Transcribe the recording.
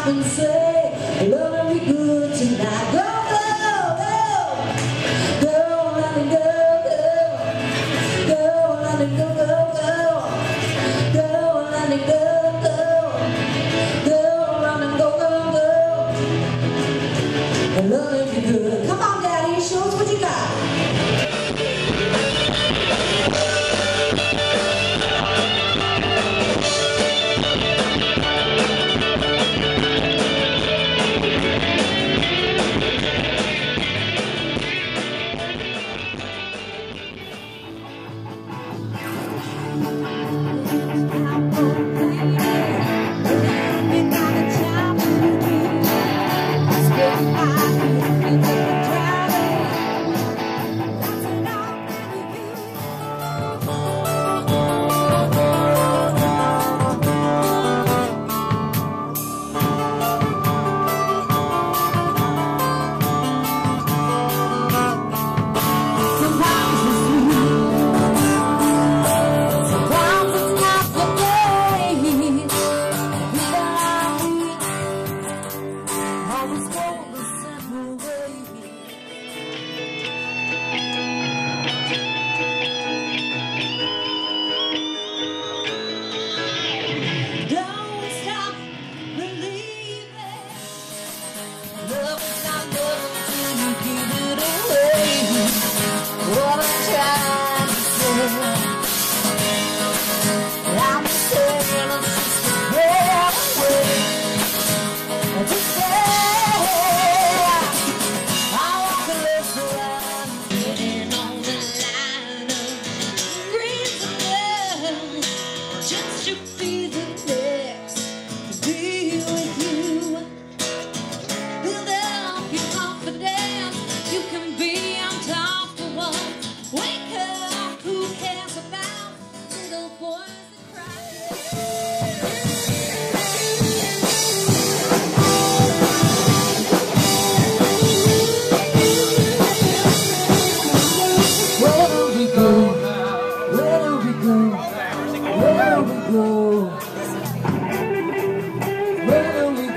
stop and say, love you can